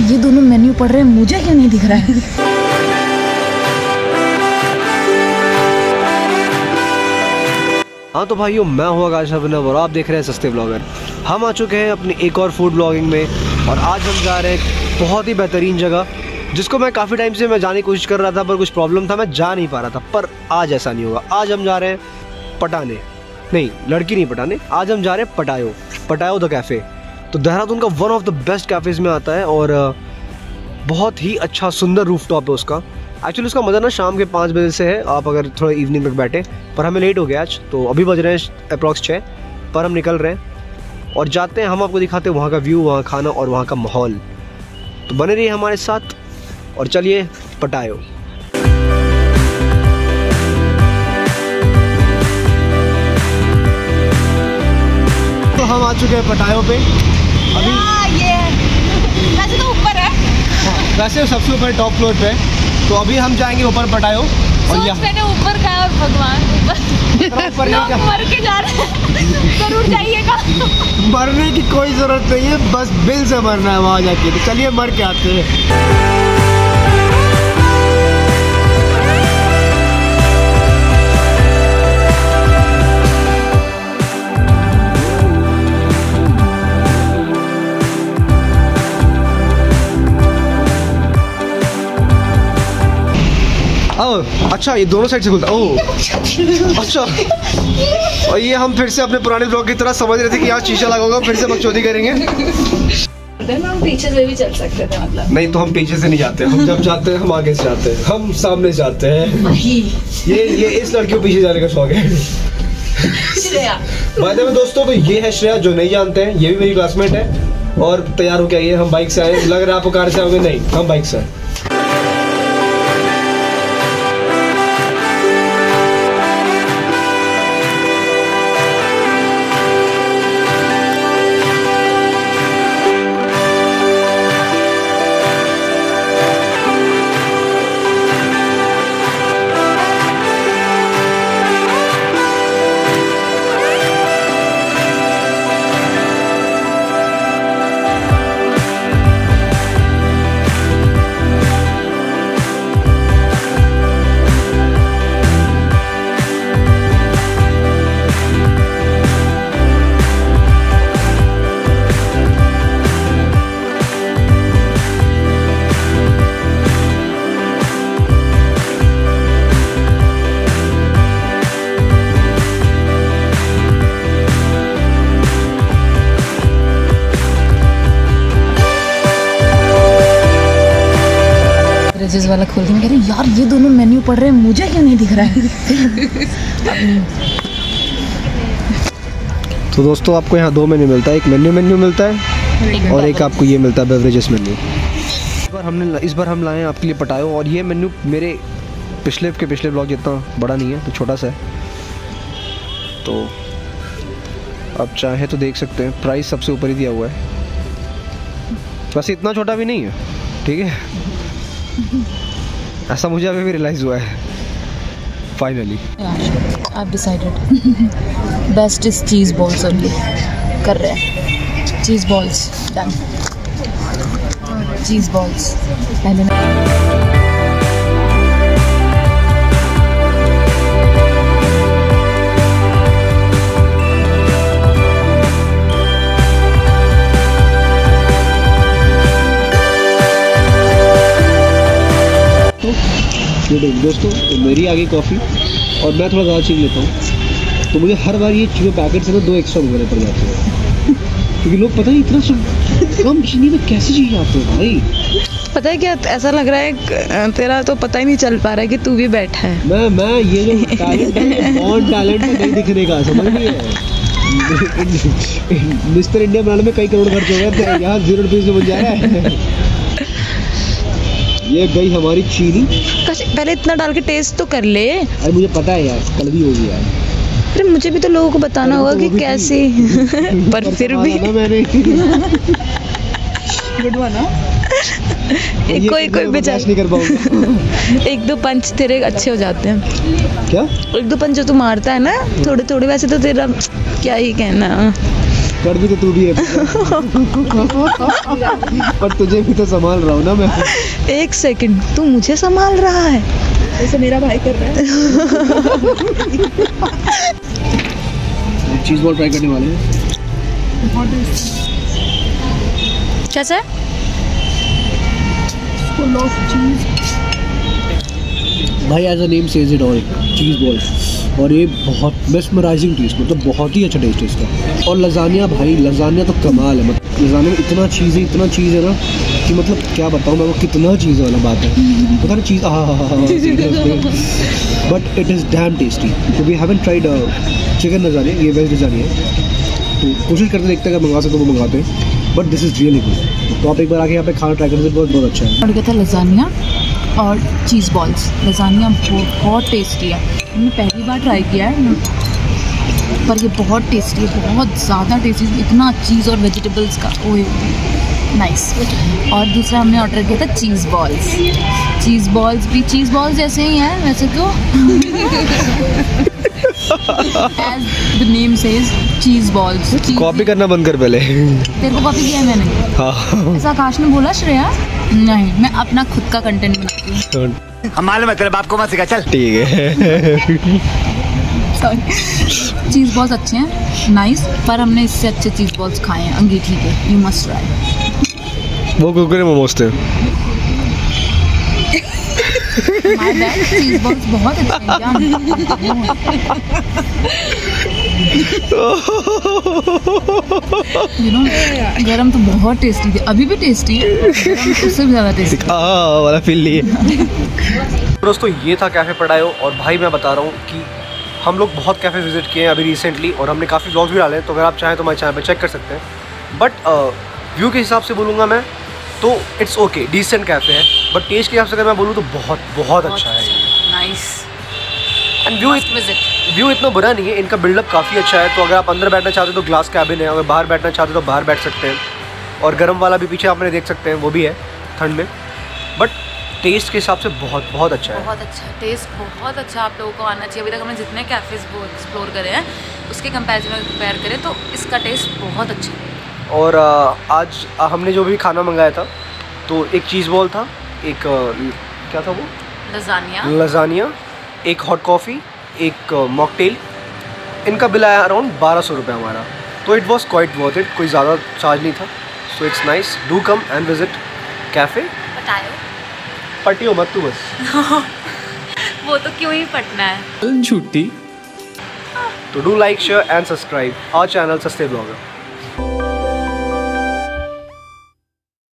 ये दोनों मेन्यू पढ़ रहे हैं, मुझे क्यों नहीं दिख रहा है? हाँ तो भाइयों, मैं हूँ आकाश अभिनव और आप देख रहे हैं सस्ते ब्लॉगर। हम आ चुके हैं अपनी एक और फ़ूड ब्लॉगिंग में और आज हम जा रहे हैं बहुत ही बेहतरीन जगह, जिसको मैं काफ़ी टाइम से मैं जाने की कोशिश कर रहा था, पर कुछ प्रॉब्लम था, मैं जा नहीं पा रहा था, पर आज ऐसा नहीं होगा। आज हम जा रहे हैं पटाने। नहीं, लड़की नहीं पटाने, आज हम जा रहे हैं पटायो। पटायो द कैफ़े तो देहरादून का one of the best cafes में आता है और बहुत ही अच्छा सुंदर रूफ टॉप है उसका। एक्चुअली उसका मज़ा ना शाम के पाँच बजे से है, आप अगर थोड़ा इवनिंग तक बैठे, पर हमें लेट हो गया आज तो अभी बज रहे हैं अप्रॉक्स छः पर हम निकल रहे हैं और जाते हैं, हम आपको दिखाते हैं वहाँ का व्यू वहाँ खाना और वहाँ का माहौल। तो बने रहिए हमारे साथ और चलिए पटायो। तो हम आ चुके हैं पटायो पे अभी ये वैसे तो ऊपर है वैसे सबसे ऊपर टॉप फ्लोर पे तो अभी हम जाएँगे ऊपर पटायो और यहाँ। मैंने ऊपर का और भगवान ऊपर। मर के जा रहे हैं। ज़रूर जाइएगा। मरने की कोई ज़रूरत नहीं है बस बिल से मरना है वहाँ जाके। तो चलिए मर के आते हैं। ओह अच्छा ये दोनों साइड से खुलता ओह अच्छा। और ये हम फिर से अपने पुराने ब्लॉग की तरह समझ रहे थे कि यहाँ शीशा लगा होगा फिर से बकचोदी करेंगे। हम पीछे से भी चल सकते थे मतलब। नहीं तो हम पीछे से नहीं जाते। हम जब जाते हैं हम आगे से जाते हैं। हम सामने जाते हैं। ये ये इस लड़की को पीछे जाने का शौक है। श्रेया। बाय द वे दोस्तों तो ये है श्रेया जो नहीं जानते हैं। ये भी मेरी क्लासमेट है। और तैयार हो के आइए हम बाइक से आए लग रहा है आपको कार से आओगे? नहीं हम बाइक से आए ब्रिजेस वाला खोल के मैं कह रही यार ये दोनों मेन्यू पढ़ रहे हैं मुझे क्यों नहीं दिख रहा है? तो दोस्तों आपको यहाँ दो मेन्यू मिलता है एक मेन्यू मेन्यू मिलता है और एक आपको ये मिलता है बेवरेजेस मेन्यू इस बार हमने इस बार हम लाए आपके लिए पटायो और ये मेन्यू मेरे पिछले के पिछले ब्लॉग जितना बड़ा नहीं है तो छोटा सा है। तो आप चाहे तो देख सकते हैं प्राइस सबसे ऊपर ही दिया हुआ है। वैसे इतना छोटा भी नहीं है ठीक है? ऐसा मुझे अभी भी रियलाइज़ हुआ है। Finally decided best is cheese balls कर रहे हैं cheese balls done cheese balls पहले मैं ये देखिए दोस्तों तो मेरी आ गई कॉफ़ी और मैं थोड़ा ज़्यादा चीज़ लेता हूँ। तो मुझे हर बार ये चीज़ों पैकेट से ना दो एक्स्ट्रा मंगाने पड़ जाते हैं। क्योंकि लोग पता नहीं इतना सब कम चीनी में कैसे चाहिए आते हैं भाई? पता है क्या ऐसा लग रहा है तेरा तो पता ही नहीं चल पा रहा है कि तू भी बैठा है। मैं मैं ये जो टैलेंट है टैलेंट है नहीं दिखने का समझ नहीं मिस्टर इंडिया बनाने में कई करोड़ खर्च हो गए यहाँ ज़ीरो रुपीज़ में बन जा रहा है। ये गई हमारी चीनी। कश पहले इतना डाल के टेस्ट तो कर ले। अरे मुझे पता है यार कड़वी होगी यार। अरे मुझे भी तो लोगों को बताना होगा कि भी। कैसी। पर फिर भी। ना कोई कोई बेचारा। नहीं कर पाऊँगा। एक दो पंच तेरे अच्छे हो जाते हैं। क्या? एक दो पंच जो तू मारता है ना थोड़े थोड़े वैसे तो तेरा क्या ही कहना। कर भी तो तू भी है। पर तुझे भी तो संभाल रहा हूँ ना मैं। एक सेकंड तू मुझे संभाल रहा है? जैसे मेरा भाई कर रहा है। चीज़ बॉल ट्राई करने वाले हैं। कैसा भाई as a name says it all cheese balls और ये बहुत मेस्मराइजिंग टेस्ट मतलब बहुत ही अच्छा टेस्ट है इसका। और लजानिया भाई लजानिया तो कमाल है मतलब लजानिया में इतना चीज़ है, इतना चीज़ है ना कि मतलब क्या बताऊँ मैं, वो कितना चीज़ वाला बात है। पता ना चीज़ हाँ हाँ हाँ but it is damn tasty तो we haven't tried chicken lasagna ये वेज लजानिया है। तो कोशिश करते देखते अगर मंगा सकते तो वो मंगाते हैं। But this is really good तो आप एक बार आके यहाँ पे खाना ट्राई करते बहुत बहुत अच्छा है। और क्या था लजानिया और चीज़ बॉल्स लजानिया बहुत टेस्टी है. मैंने पहली बार ट्राई किया है पर ये बहुत टेस्टी है, बहुत ज़्यादा टेस्टी इतना चीज़ और वेजिटेबल्स का. वो नाइस और दूसरा हमने ऑर्डर किया था चीज़ बॉल्स चीज़ बॉल्स भी चीज़ बॉल्स जैसे ही हैं, वैसे तो. As the name says cheese balls copy करना बंद कर पहले। तेरे को कॉपी किया है मैंने। हाँ। ऐसा आकाश ने बोला श्रेया नहीं मैं अपना खुद का कंटेंट बनाती हूँ। हम मालूम है तेरे बाप को मत सिखा चल। ठीक है। सॉरी चीज़ बॉल्स अच्छे हैं नाइस पर हमने इससे अच्छे चीज़ बॉल्स खाए हैं। अंगीठी के यू मस्ट ट्राई वो कुरकुरे मोमोज थे। बहुत गरम तो बहुत टेस्टी थी अभी भी टेस्टी है तो उससे भी ज़्यादा टेस्टी वाला फील लिए दोस्तों ये था कैफ़े पढ़ायो और भाई मैं बता रहा हूँ कि हम लोग बहुत कैफ़े विज़िट किए हैं अभी रिसेंटली और हमने काफ़ी ब्लॉग्स भी डाले हैं तो अगर आप चाहें तो हमारे चैनल पे चेक कर सकते हैं। बट व्यू के हिसाब से बोलूँगा मैं तो इट्स ओके डिसेंट कैफ़े है। बट टेस्ट के हिसाब से अगर मैं बोलूँ तो बहुत बहुत अच्छा है नाइस एंड व्यू व्यू इतना बुरा नहीं है इनका बिल्डअप काफ़ी अच्छा है। तो अगर आप अंदर बैठना चाहते हो तो ग्लास कैबिन है अगर बाहर बैठना चाहते हो तो बाहर बैठ सकते हैं। और गर्म वाला भी पीछे आपने देख सकते हैं वो भी है ठंड में। बट टेस्ट के हिसाब से बहुत बहुत अच्छा है। बहुत अच्छा टेस्ट बहुत अच्छा आप लोगों को आना चाहिए। अभी तक हमने जितने कैफ़ेज़ वो एक्सप्लोर करे हैं उसके कंपैरिजन में कंपेयर करें तो इसका टेस्ट बहुत अच्छा है। और आज हमने जो भी खाना मंगाया था तो एक चीज़ बॉल था एक क्या था वो? लजानिया। लजानिया एक हॉट कॉफ़ी एक मॉकटेल इनका बिल आया अराउंड बारह सौ रुपये हमारा। तो it was quite worth it कोई ज़्यादा चार्ज नहीं था। So it's nice do come and visit cafe हो मत तू बस। वो तो क्यों ही पटना है? छुट्टी। तो do like share and subscribe our channel सस्ते ब्लॉगर